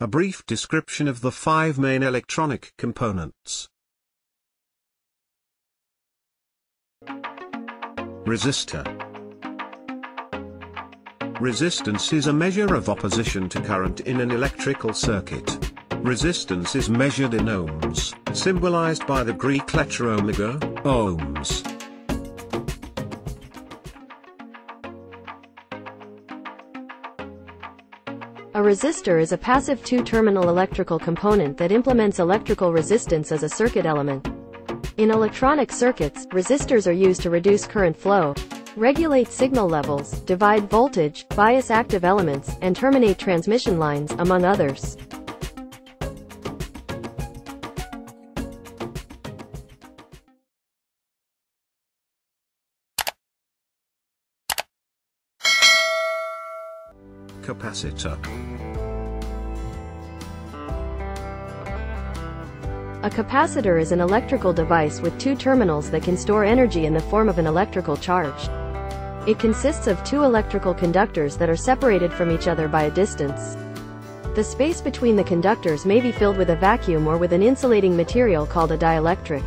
A brief description of the five main electronic components. Resistor Resistance is a measure of opposition to current in an electrical circuit. Resistance is measured in ohms, symbolized by the Greek letter omega, ohms. A resistor is a passive two-terminal electrical component that implements electrical resistance as a circuit element. In electronic circuits, resistors are used to reduce current flow, regulate signal levels, divide voltage, bias active elements, and terminate transmission lines, among others. Capacitor A capacitor is an electrical device with two terminals that can store energy in the form of an electrical charge. It consists of two electrical conductors that are separated from each other by a distance. The space between the conductors may be filled with a vacuum or with an insulating material called a dielectric.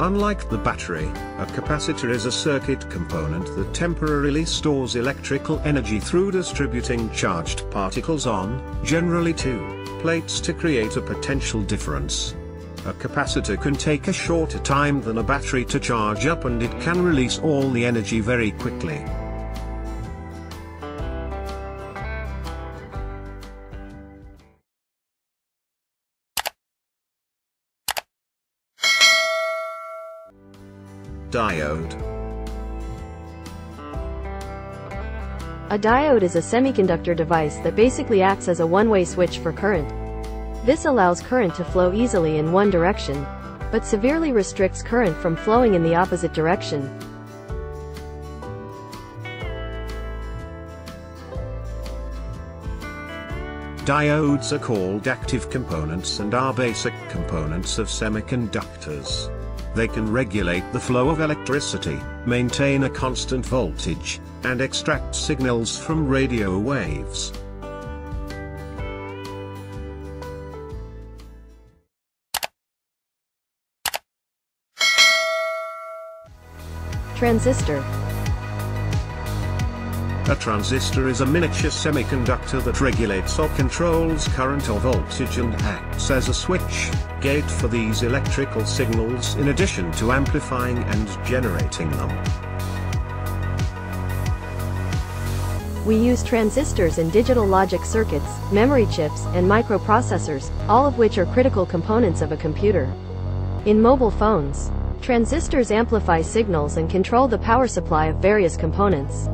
Unlike the battery, a capacitor is a circuit component that temporarily stores electrical energy through distributing charged particles on, generally two, plates to create a potential difference. A capacitor can take a shorter time than a battery to charge up and it can release all the energy very quickly. Diode A diode is a semiconductor device that basically acts as a one-way switch for current. This allows current to flow easily in one direction, but severely restricts current from flowing in the opposite direction. Diodes are called active components and are basic components of semiconductors. They can regulate the flow of electricity, maintain a constant voltage, and extract signals from radio waves. Transistor A transistor is a miniature semiconductor that regulates or controls current or voltage and acts as a switch, gate for these electrical signals in addition to amplifying and generating them. We use transistors in digital logic circuits, memory chips, and microprocessors, all of which are critical components of a computer. In mobile phones, transistors amplify signals and control the power supply of various components.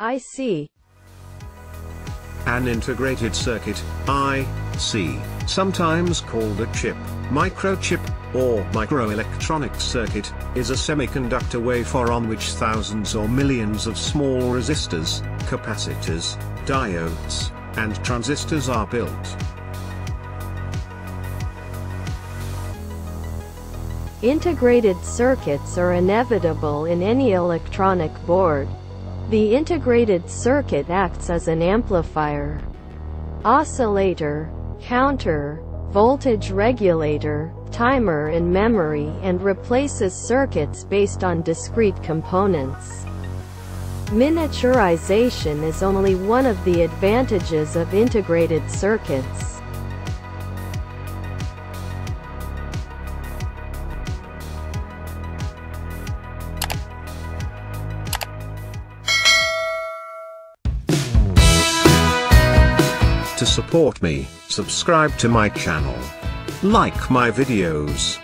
IC An integrated circuit, IC, sometimes called a chip, microchip, or microelectronic circuit, is a semiconductor wafer on which thousands or millions of small resistors, capacitors, diodes, and transistors are built. Integrated circuits are inevitable in any electronic board. The integrated circuit acts as an amplifier, oscillator, counter, voltage regulator, timer and memory and replaces circuits based on discrete components. Miniaturization is only one of the advantages of integrated circuits. To support me, subscribe to my channel. Like my videos.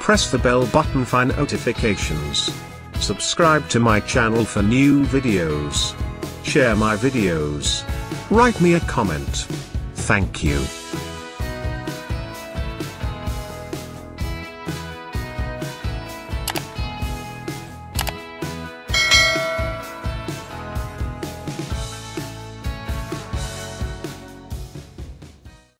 Press the bell button for notifications. Subscribe to my channel for new videos. Share my videos. Write me a comment. Thank you.